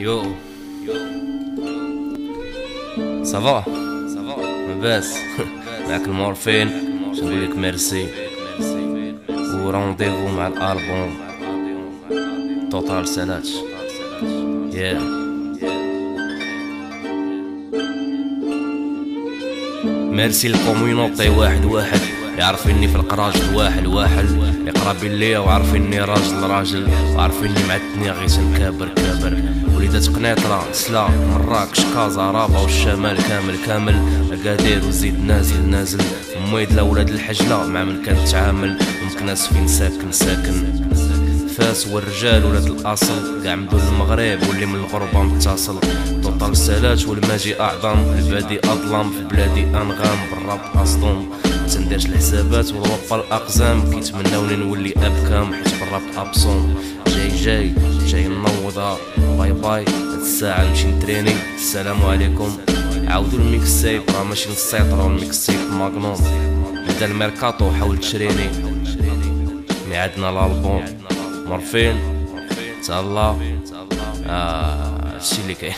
يو صافا لاباس معاك المورفين نقول لك ميرسي ورونديفو مع الالبوم توتال سالات يا ميرسي الكوميونيتي واحد واحد يعرفيني في القراج واحد اللي قرابين ليا وعارفيني راجل راجل وعارفيني مع الدنيا كابر كابر. وليدات قنيطرة سلا مراكش كازا رابا والشمال كامل كامل. أكادير وزيد نازل نازل مويد لولاد الحجلة مع من كانت تعامل ناس فين ساكن ساكن. فاس والرجال ولاد الأصل. كاع مدول المغرب واللي من الغربة متصل. توطال السالات والماجي اعظم البادي أظلم. في بلادي أنغام. بالراب أصدم. تنديرش الحسابات ونوفر الأقزام. كيتمناوني نولي أبكام. حيت بالراب ابصوم جاي جاي. جاي نوضها باي باي. هاد الساعة نمشي نتريني. السلام عليكم. عاودوا الميكس سيب راه ماشي نسيطرو الميكس سيب ماغنوم. بدا الميركاتو. حاول تشريني. ميعادنا الالبوم مورفين تهلا آه الشي اللي كاين.